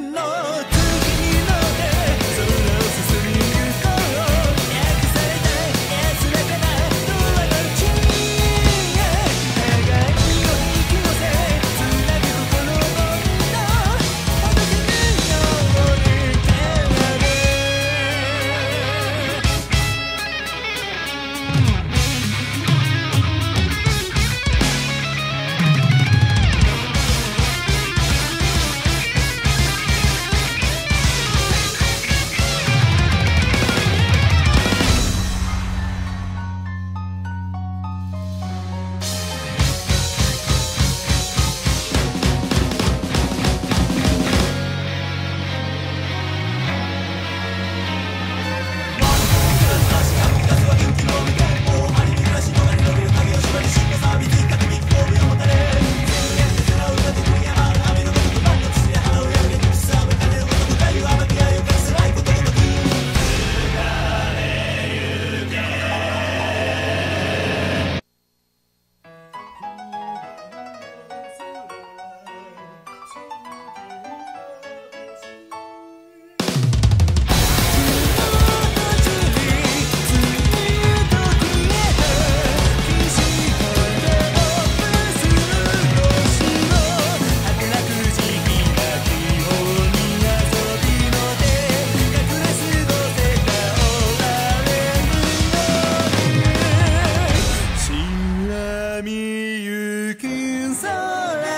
no. all